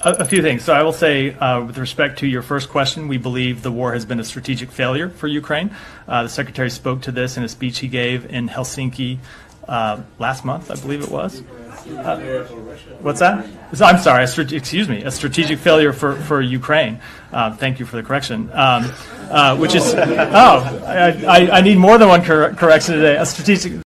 A, a few things. So I will say, uh, with respect to your first question, we believe the war has been a strategic failure for Ukraine. Uh, the secretary spoke to this in a speech he gave in Helsinki uh, last month, I believe it was. Uh, what's that? I'm sorry. Excuse me. A strategic failure for for Ukraine. Uh, thank you for the correction. Um, uh, which is oh, I, I, I need more than one cor- correction today. A strategic